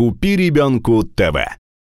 Купи ребенку ТВ.